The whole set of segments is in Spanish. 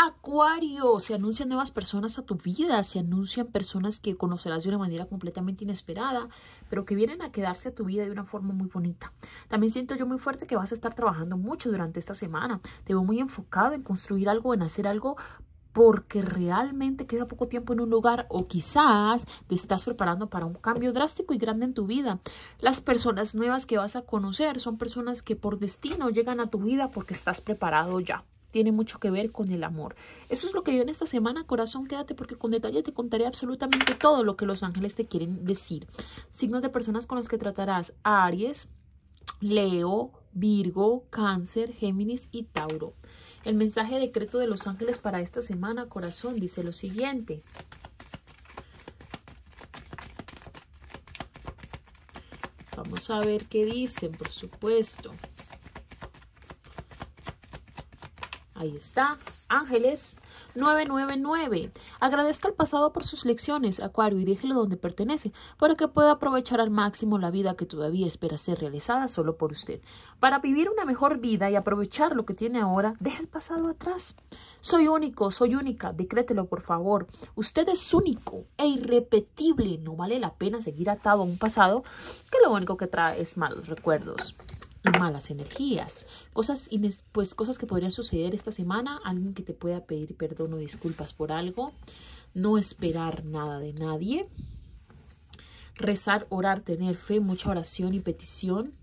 Acuario, se anuncian nuevas personas a tu vida, se anuncian personas que conocerás de una manera completamente inesperada, pero que vienen a quedarse a tu vida de una forma muy bonita. También siento yo muy fuerte que vas a estar trabajando mucho durante esta semana. Te veo muy enfocado en construir algo, en hacer algo porque realmente queda poco tiempo en un lugar o quizás te estás preparando para un cambio drástico y grande en tu vida. Las personas nuevas que vas a conocer son personas que por destino llegan a tu vida porque estás preparado ya tiene mucho que ver con el amor. Eso es lo que yo en esta semana, corazón, quédate porque con detalle te contaré absolutamente todo lo que los ángeles te quieren decir. Signos de personas con los que tratarás Aries, Leo, Virgo, Cáncer, Géminis y Tauro. El mensaje decreto de los ángeles para esta semana, corazón, dice lo siguiente. Vamos a ver qué dicen, por supuesto. Ahí está, Ángeles 999. Agradezca al pasado por sus lecciones, Acuario, y déjelo donde pertenece, para que pueda aprovechar al máximo la vida que todavía espera ser realizada solo por usted. Para vivir una mejor vida y aprovechar lo que tiene ahora, deje el pasado atrás. Soy único, soy única, decrételo por favor. Usted es único e irrepetible. No vale la pena seguir atado a un pasado que lo único que trae es malos recuerdos malas energías, cosas, pues, cosas que podrían suceder esta semana, alguien que te pueda pedir perdón o disculpas por algo, no esperar nada de nadie, rezar, orar, tener fe, mucha oración y petición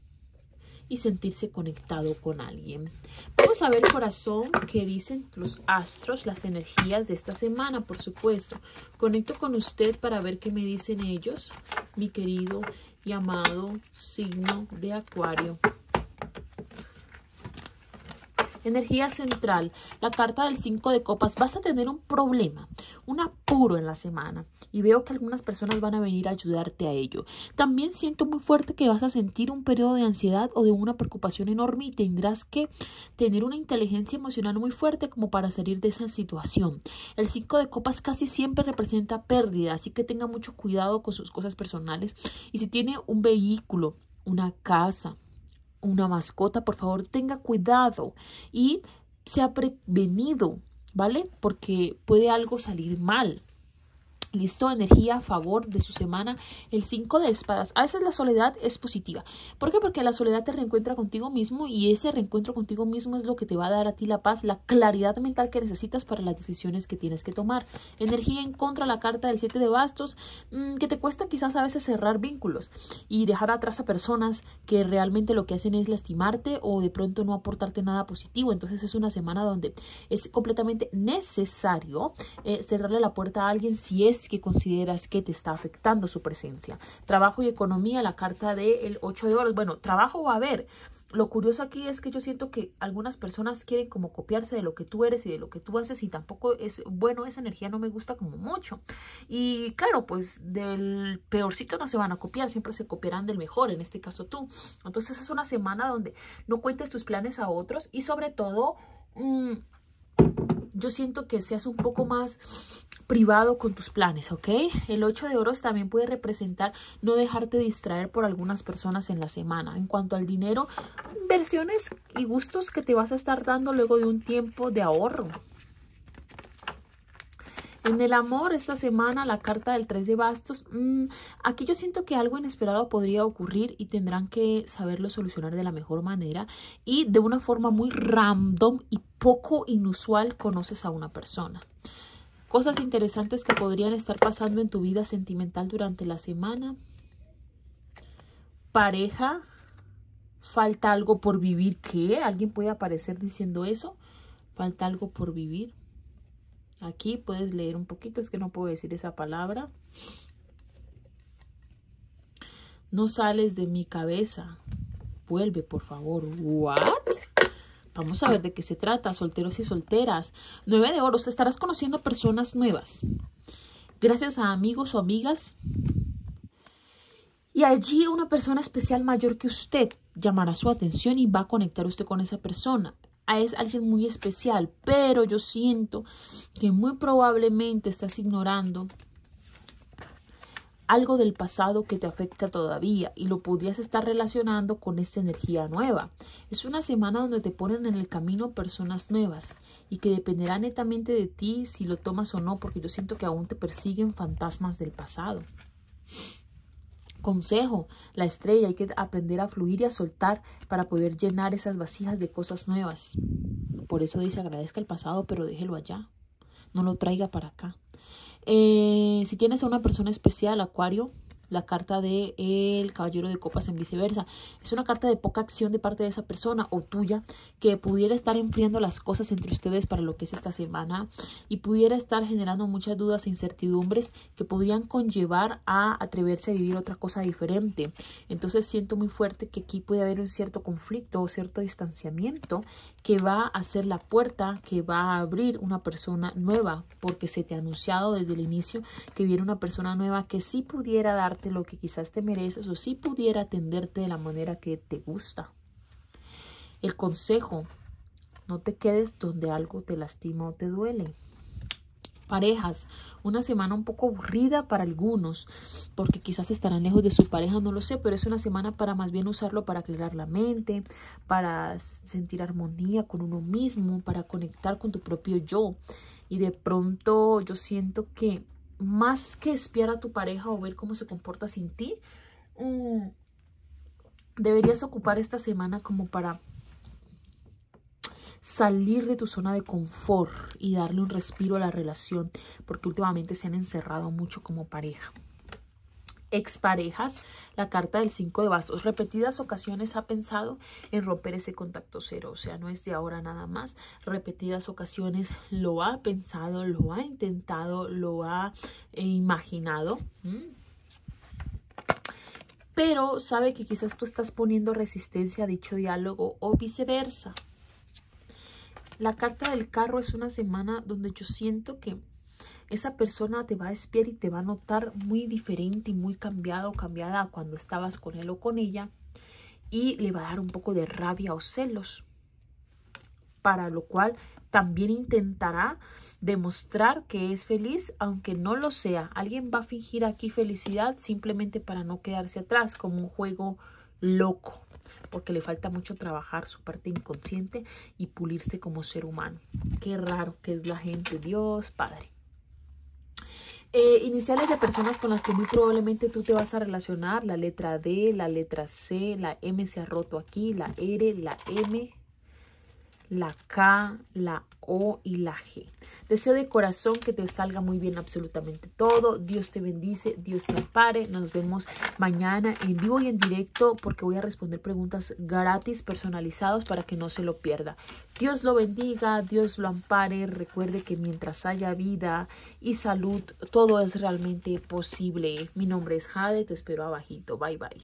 y sentirse conectado con alguien. Vamos a ver, corazón, qué dicen los astros, las energías de esta semana, por supuesto. Conecto con usted para ver qué me dicen ellos, mi querido y amado signo de Acuario. Energía central, la carta del 5 de copas, vas a tener un problema, un apuro en la semana y veo que algunas personas van a venir a ayudarte a ello. También siento muy fuerte que vas a sentir un periodo de ansiedad o de una preocupación enorme y tendrás que tener una inteligencia emocional muy fuerte como para salir de esa situación. El 5 de copas casi siempre representa pérdida, así que tenga mucho cuidado con sus cosas personales y si tiene un vehículo, una casa, una mascota, por favor, tenga cuidado y sea prevenido, ¿vale? Porque puede algo salir mal. Listo, energía a favor de su semana. El 5 de espadas. A veces la soledad es positiva. ¿Por qué? Porque la soledad te reencuentra contigo mismo y ese reencuentro contigo mismo es lo que te va a dar a ti la paz, la claridad mental que necesitas para las decisiones que tienes que tomar. Energía en contra la carta del 7 de bastos, mm, que te cuesta quizás a veces cerrar vínculos y dejar atrás a personas que realmente lo que hacen es lastimarte o de pronto no aportarte nada positivo. Entonces es una semana donde es completamente necesario eh, cerrarle la puerta a alguien si es que consideras que te está afectando su presencia. Trabajo y economía, la carta del 8 de oros. Bueno, trabajo va a haber. Lo curioso aquí es que yo siento que algunas personas quieren como copiarse de lo que tú eres y de lo que tú haces y tampoco es bueno, esa energía no me gusta como mucho. Y claro, pues del peorcito no se van a copiar, siempre se copiarán del mejor, en este caso tú. Entonces es una semana donde no cuentes tus planes a otros y sobre todo... Mm, yo siento que seas un poco más privado con tus planes, ¿ok? El 8 de oros también puede representar no dejarte distraer por algunas personas en la semana. En cuanto al dinero, inversiones y gustos que te vas a estar dando luego de un tiempo de ahorro. En el amor, esta semana, la carta del 3 de bastos, mm, aquí yo siento que algo inesperado podría ocurrir y tendrán que saberlo solucionar de la mejor manera y de una forma muy random y poco inusual conoces a una persona cosas interesantes que podrían estar pasando en tu vida sentimental durante la semana. Pareja, falta algo por vivir. ¿Qué? ¿Alguien puede aparecer diciendo eso? Falta algo por vivir. Aquí puedes leer un poquito, es que no puedo decir esa palabra. No sales de mi cabeza. Vuelve, por favor. ¿What? Vamos a ver de qué se trata, solteros y solteras. Nueve de oros, estarás conociendo personas nuevas. Gracias a amigos o amigas. Y allí una persona especial mayor que usted llamará su atención y va a conectar usted con esa persona. Es alguien muy especial, pero yo siento que muy probablemente estás ignorando algo del pasado que te afecta todavía y lo podrías estar relacionando con esta energía nueva. Es una semana donde te ponen en el camino personas nuevas y que dependerá netamente de ti si lo tomas o no, porque yo siento que aún te persiguen fantasmas del pasado. Consejo, la estrella, hay que aprender a fluir y a soltar para poder llenar esas vasijas de cosas nuevas. Por eso dice agradezca el pasado, pero déjelo allá. No lo traiga para acá. Eh, si tienes a una persona especial, Acuario, la carta de el caballero de copas en viceversa. Es una carta de poca acción de parte de esa persona o tuya que pudiera estar enfriando las cosas entre ustedes para lo que es esta semana y pudiera estar generando muchas dudas e incertidumbres que podrían conllevar a atreverse a vivir otra cosa diferente. Entonces siento muy fuerte que aquí puede haber un cierto conflicto o cierto distanciamiento que va a ser la puerta que va a abrir una persona nueva porque se te ha anunciado desde el inicio que viene una persona nueva que sí pudiera dar lo que quizás te mereces o si pudiera atenderte de la manera que te gusta. El consejo, no te quedes donde algo te lastima o te duele. Parejas, una semana un poco aburrida para algunos, porque quizás estarán lejos de su pareja, no lo sé, pero es una semana para más bien usarlo para aclarar la mente, para sentir armonía con uno mismo, para conectar con tu propio yo. Y de pronto yo siento que más que espiar a tu pareja o ver cómo se comporta sin ti, mm, deberías ocupar esta semana como para salir de tu zona de confort y darle un respiro a la relación, porque últimamente se han encerrado mucho como pareja exparejas, la carta del 5 de bastos. Repetidas ocasiones ha pensado en romper ese contacto cero, o sea, no es de ahora nada más. Repetidas ocasiones lo ha pensado, lo ha intentado, lo ha eh, imaginado. Pero sabe que quizás tú estás poniendo resistencia a dicho diálogo o viceversa. La carta del carro es una semana donde yo siento que esa persona te va a espiar y te va a notar muy diferente y muy cambiado o cambiada cuando estabas con él o con ella y le va a dar un poco de rabia o celos, para lo cual también intentará demostrar que es feliz, aunque no lo sea. Alguien va a fingir aquí felicidad simplemente para no quedarse atrás, como un juego loco, porque le falta mucho trabajar su parte inconsciente y pulirse como ser humano. Qué raro que es la gente, Dios Padre. Eh, iniciales de personas con las que muy probablemente tú te vas a relacionar, la letra D, la letra C, la M se ha roto aquí, la R, la M, la K, la O y la G. Deseo de corazón que te salga muy bien absolutamente todo. Dios te bendice, Dios te ampare. Nos vemos mañana en vivo y en directo porque voy a responder preguntas gratis personalizados para que no se lo pierda. Dios lo bendiga, Dios lo ampare. Recuerde que mientras haya vida y salud, todo es realmente posible. Mi nombre es Jade, te espero abajito. Bye bye.